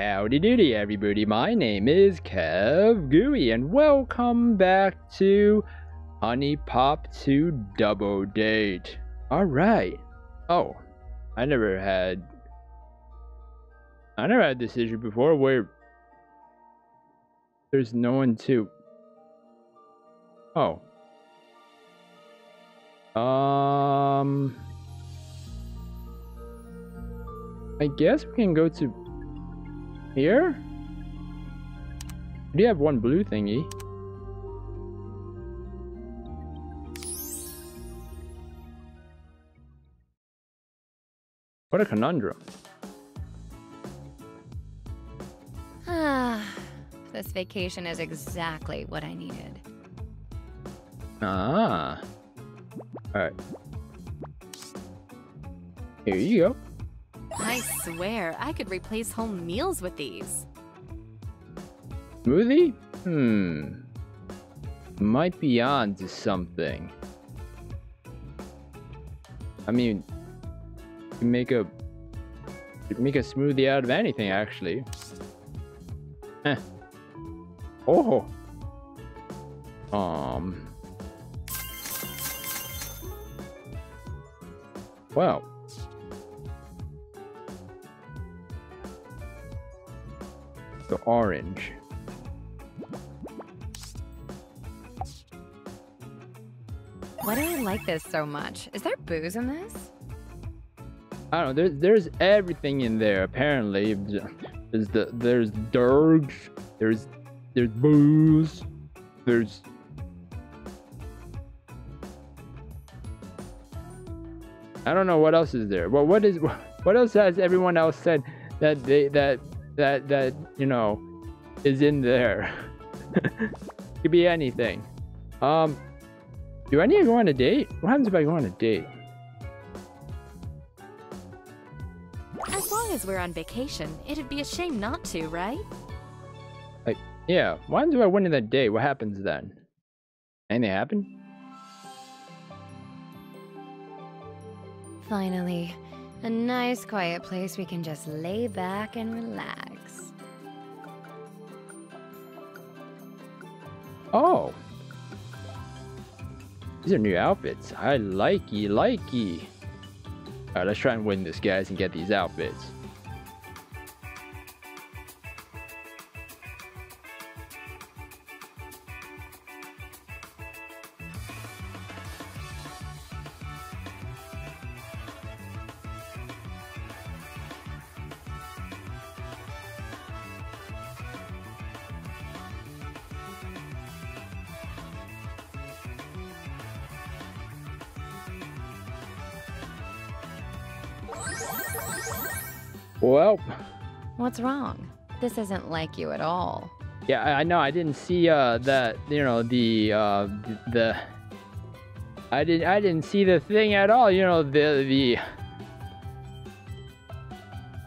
Howdy doody everybody, my name is Kev Guuey and welcome back to HuniePop 2 Double Date. Alright. Oh, I never had... I never had this issue before where there's no one to... Oh. Um... I guess we can go to here? We do have one blue thingy. What a conundrum. Ah, this vacation is exactly what I needed. Ah. Alright. Here you go. I swear, I could replace home meals with these. Smoothie? Hmm. Might be on to something. I mean, you make a you make a smoothie out of anything, actually. Eh. Oh. Um. Wow. The orange. Why do I like this so much? Is there booze in this? I don't know. There's there's everything in there. Apparently, there's the there's dergs. There's there's booze. There's I don't know what else is there. Well, what is what else has everyone else said that they that that that you know is in there? Could be anything. Um, do I need to go on a date? What happens if I go on a date? As long as we're on vacation, it'd be a shame not to, right? Like, yeah. What happens if I win in that date? What happens then? Anything happen? Finally, a nice quiet place we can just lay back and relax. Oh. These are new outfits. I likey, likey. Alright, let's try and win this, guys, and get these outfits. Well, What's wrong? This isn't like you at all. yeah, I, I know. I didn't see uh that you know the uh the, I didn't I didn't see the thing at all. You know the the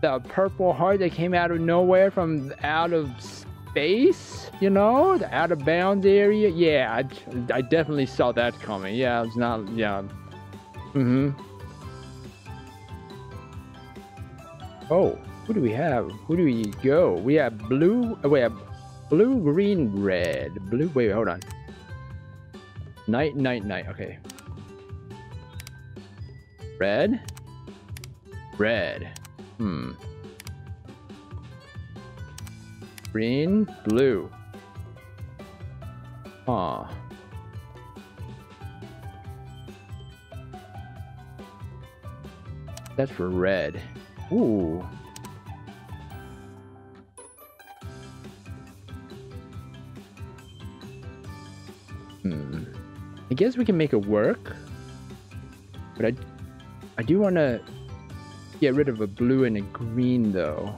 the purple heart that came out of nowhere from out of space. You know the out of bounds area. Yeah, I, I definitely saw that coming. Yeah, it's not. Yeah. Mm-hmm. Oh, who do we have? Who do we go? We have blue. Oh, we have blue, green, red. Blue. Wait, hold on. Night, night, night. Okay. Red. Red. Hmm. Green, blue. Huh. That's for red. Ooh. Hmm. I guess we can make it work. But I, I do want to get rid of a blue and a green though.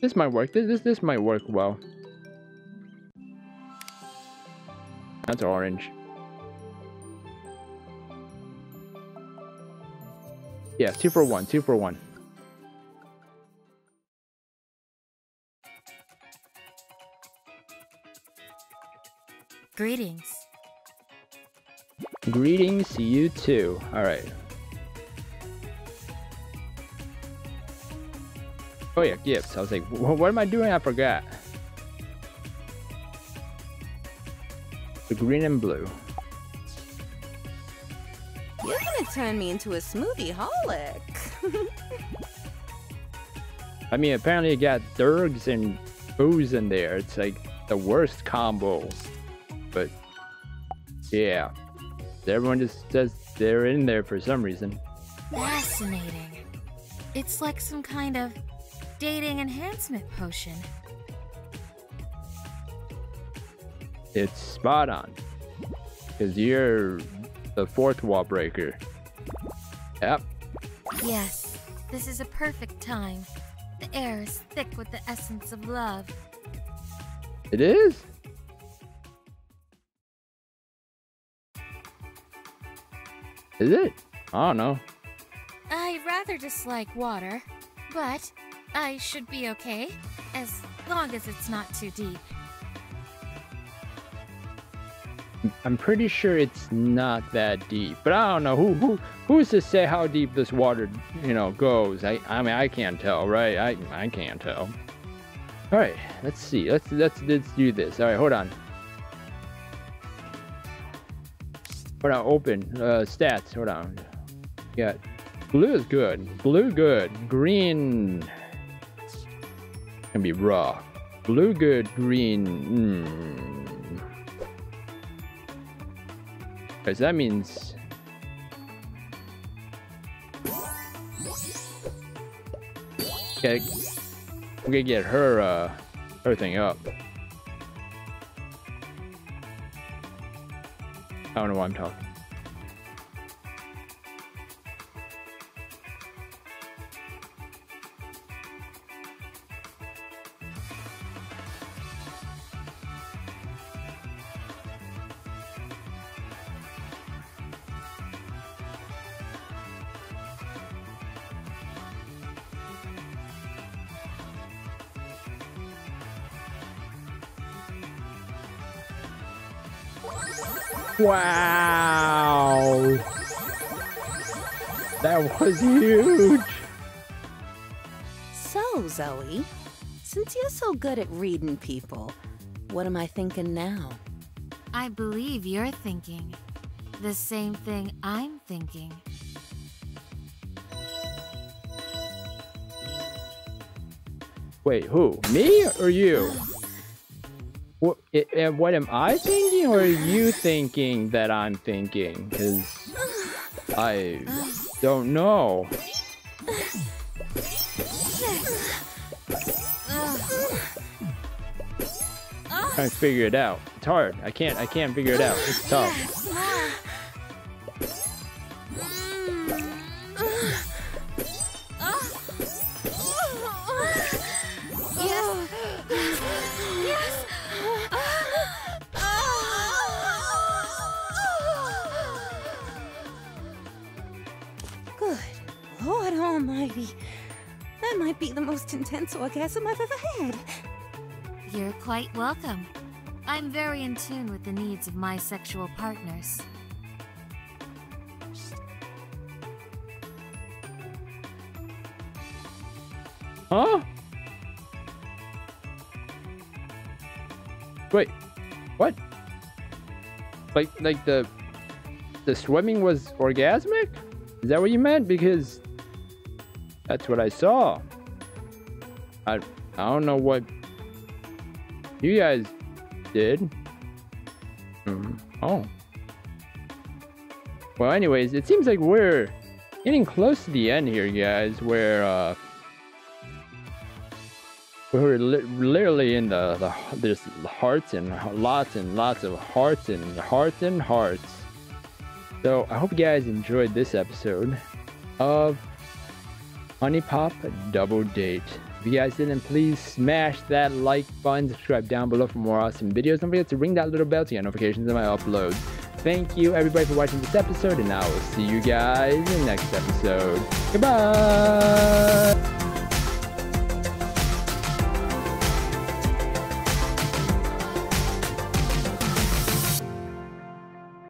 This might work. This this this might work well. That's orange. Yeah, two for one, two for one. Greetings. Greetings you too. Alright. Oh yeah, gifts. I was like, what am I doing? I forgot. Green and blue. You're gonna turn me into a smoothie holic. I mean, apparently it got Durgs and booze in there. It's like the worst combo. But yeah, everyone just says they're in there for some reason. Fascinating. It's like some kind of dating enhancement potion. It's spot on. Because you're the fourth wall breaker. Yep. Yes, this is a perfect time. The air is thick with the essence of love. It is? Is it? I don't know. I rather dislike water, but I should be okay, as long as it's not too deep. I'm pretty sure it's not that deep, but I don't know who who who's to say how deep this water, you know, goes. I I mean I can't tell, right? I I can't tell. All right, let's see. Let's let's let's do this. All right, hold on. Hold on. Open uh, stats. Hold on. Got blue is good. Blue good. Green can be raw. Blue good. Green. Mm. Because that means... Okay, we're gonna get her, uh, her thing up. I don't know why I'm talking. Wow. That was huge. So, Zoey, since you're so good at reading people, what am I thinking now? I believe you're thinking the same thing I'm thinking. Wait, who? Me or you? What, what am I thinking, or are you thinking that I'm thinking? Because I don't know. To figure it out. It's hard. I can't. I can't figure it out. It's tough. Most intense orgasm I've ever had. You're quite welcome. I'm very in tune with the needs of my sexual partners. Huh? Wait, what? Like, like the the swimming was orgasmic? Is that what you meant? Because that's what I saw. I I don't know what you guys did. Hmm. Oh. Well, anyways, it seems like we're getting close to the end here, guys. Where uh, we're li literally in the, the there's hearts and lots and lots of hearts and hearts and hearts. So I hope you guys enjoyed this episode of HuniePop Double Date. If you guys didn't, please smash that like button, subscribe down below for more awesome videos. Don't forget to ring that little bell to get notifications of my uploads. Thank you everybody for watching this episode, and I will see you guys in the next episode. Goodbye!